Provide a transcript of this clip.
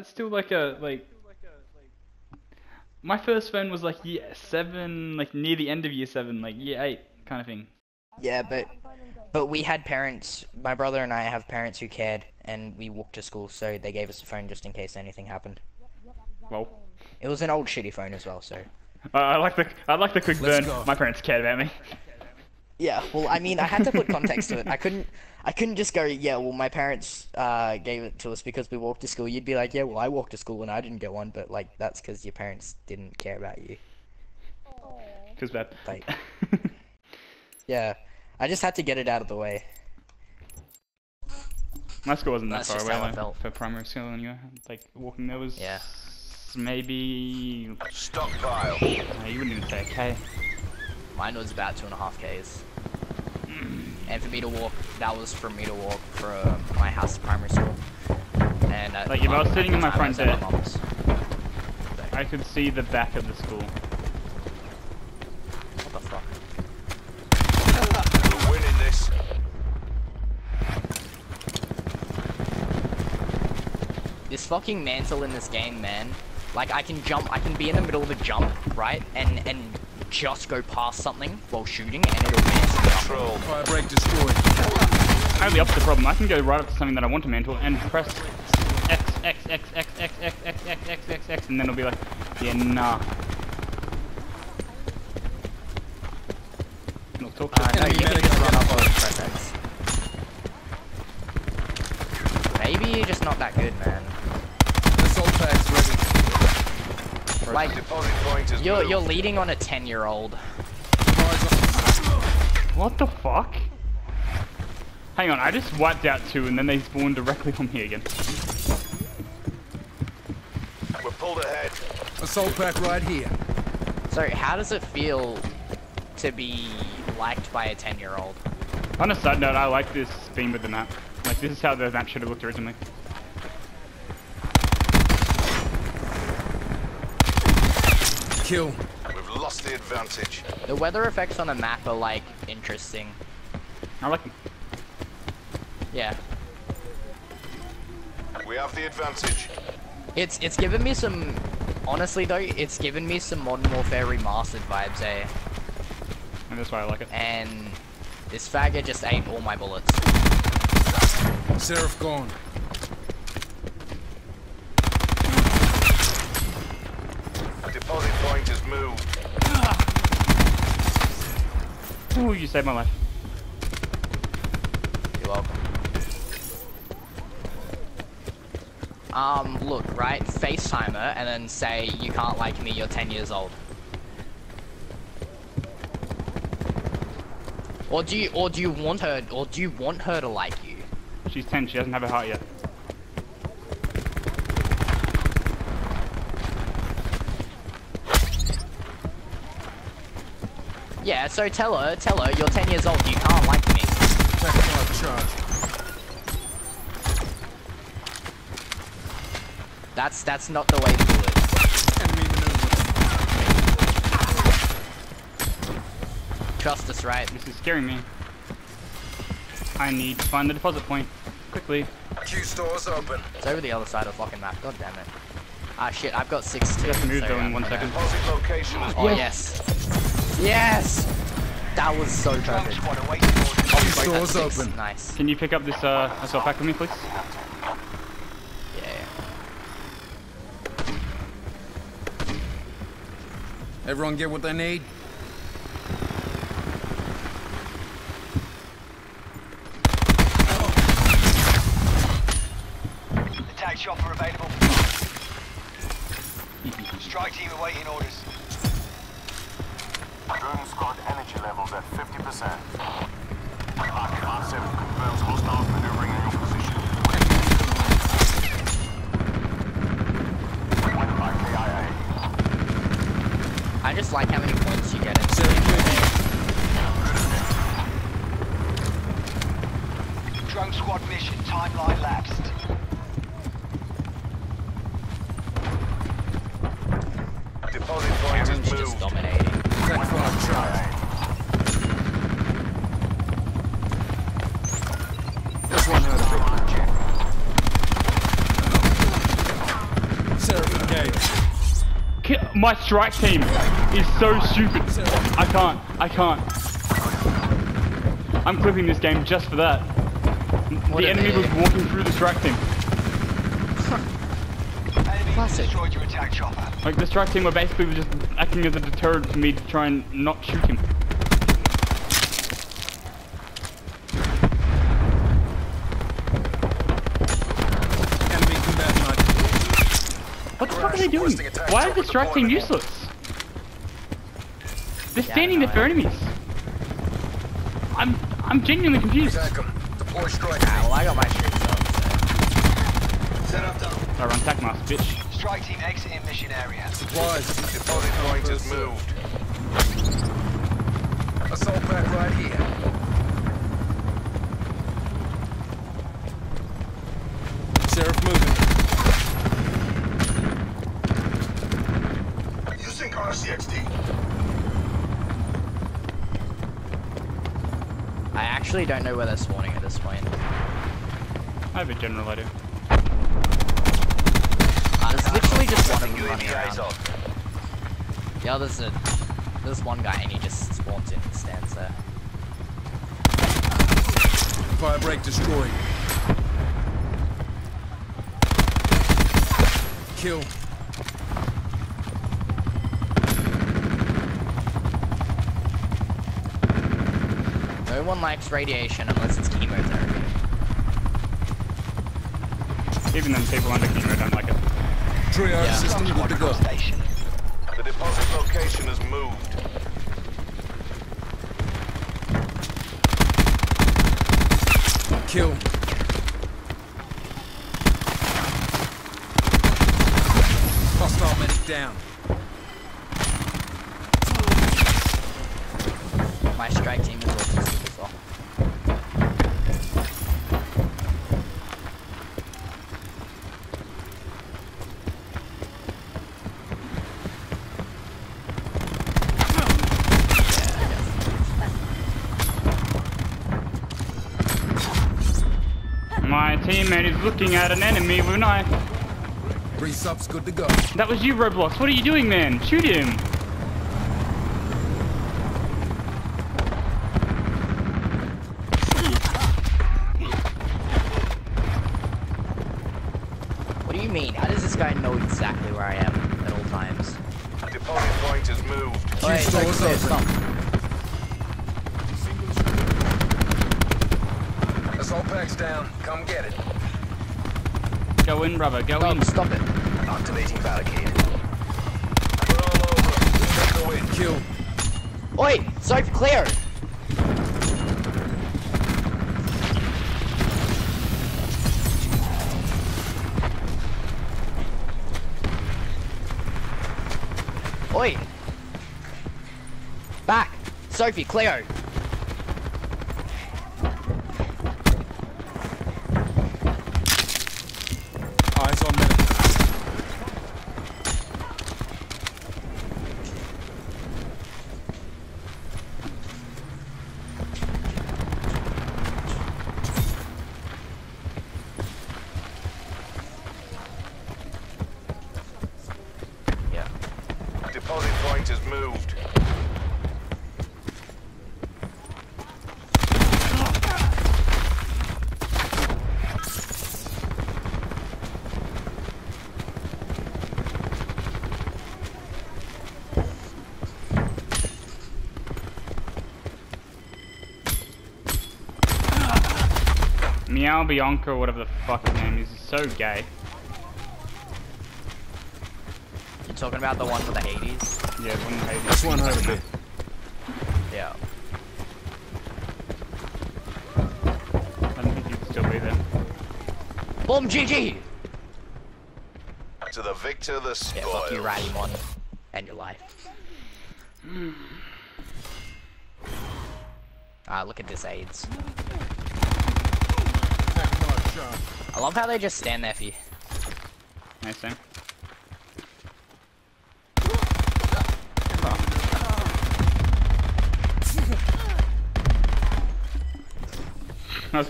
it's still like a like. My first phone was like year seven, like near the end of year seven, like year eight kind of thing. Yeah, but but we had parents. My brother and I have parents who cared, and we walked to school, so they gave us a phone just in case anything happened. Well, It was an old shitty phone as well, so. I I like the I like the quick Let's burn. go. My parents cared about me. Yeah, well, I mean, I had to put context to it. I couldn't, I couldn't just go, yeah, well, my parents uh, gave it to us because we walked to school. You'd be like, yeah, well, I walked to school and I didn't get one, but like, that's because your parents didn't care about you. Cause bad. Like- Yeah, I just had to get it out of the way. My school wasn't that That's far just away how I like, felt. for primary school anyway. Like walking there was Yeah. maybe Stockpile. you wouldn't even say okay. Mine was about two and a half k's. And for me to walk, that was for me to walk from uh, my house to primary school. And at Like, if I was sitting the in my front was at. I could see the back of the school. What the fuck? We're winning this. This fucking mantle in this game, man. Like I can jump, I can be in the middle of a jump, right, and and just go past something while shooting, and it'll mantle me up. Control. Fire break destroyed. I have the opposite problem. I can go right up to something that I want to mantle and press X X X X X X X X X X X and then it'll be like, yeah, nah. And it'll talk Uh, shit. no, you can just run up identified. and. Maybe you're just not that good, man. Like Deposit point is you're you're leading on a ten year old. What the fuck? Hang on, I just wiped out two and then they spawned directly on me again. We're pulled ahead. Assault pack right here. So how does it feel to be liked by a ten year old? On a side note, I like this theme with the map. Like, this is how the map should have looked originally. Kill. We've lost the advantage. The weather effects on the map are like interesting. I like them. Yeah. We have the advantage. It's it's given me some honestly though, it's given me some Modern Warfare remastered vibes, eh? And that's why I like it. And this faggot just ate all my bullets. Seraph gone. Deposit point is moved. Ooh, you saved my life. You're welcome. Um, look, right? FaceTime her and then say you can't like me, you're 10 years old. Or do you or do you want her or do you want her to like you? She's 10, she doesn't have a heart yet. Yeah, so tell her, tell her you're 10 years old, you can't like me. Attack five charge. That's that's not the way to do it. Trust us, right? This is scaring me. I need to find the deposit point. Quickly. Q stores open. It's over the other side of the fucking map. God damn it. Ah shit, I've got six too. Just move so though in I'm one gonna- second. Deposit location is Oh yes. Yes. That was so perfect. Oh, awaiting orders. both at Stores six. open. Nice. Can you pick up this uh, assault pack with me, please? Yeah. yeah. Everyone get what they need? Attack chopper available. Strike team awaiting orders. Drone squad energy levels at 50%. Mark 57 confirms hostiles maneuvering in your position. Went by KIA. I just like how many points you get in. Drone squad mission. Timeline lapsed. Deposit point Aaron's is just moved. dominating. Attack five charge. This one hurt a bit. Ki- My strike team is so stupid. I can't. I can't. I'm clipping this game just for that. What the enemy was walking through the strike team. Classic. destroyed your attack chopper. Like the strike team were basically just acting as a deterrent for me to try and not shoot him. Enemy combatant. What the fuck are they doing? Why is chopper the strike team useless? They're Yeah, standing there for enemies. I'm I'm genuinely confused. Attack. Deploy strike Ah, well, I got my streaks up. I run attack mask, bitch. Strike team exiting mission area. Supplies. Deposit point is moved. Assault pack right here. Actually don't know where they're spawning at this point. I have a general idea. Uh, there's literally just one of them running around. on. The other's a, there's one guy and he just spawns in and stands there. Fire break destroyed. Kill. No one likes radiation unless it's chemotherapy. Even then people under chemo don't like it. Triage Yeah. system good to go. Station. The deposit location is moved. Kill. Hostile medic down. My strike team is autistic as well. My teammate is looking at an enemy with a knife. Resub's good to go. That was you, Roblox. What are you doing, man? Shoot him. What do you mean? How does this guy know exactly where I am at all times? Deposit point is moved. Wait, store wait, is wait, open. stop. Assault pack's down. Come get it. Go in, rubber. Go in. Stop, stop it. Activating barricade. We're all over. Take the win. Kill. Oi! Sorry, clear! Oi! Back! Sophie, Cleo! Eyes on medic. Yeah. Deposit point is moved. Meow Bianca or whatever the fuck his name is. He's so gay. You talking about the one with the Hades? Yeah, one of the Hades. This one over there. Yeah. I don't think he'd still be there. Boom GG! To the victor, the Yeah, spoil. fuck you, Ratty Mon. And your life. Ah, look at this AIDS. I love how they just stand there for you. Nice, Sam. To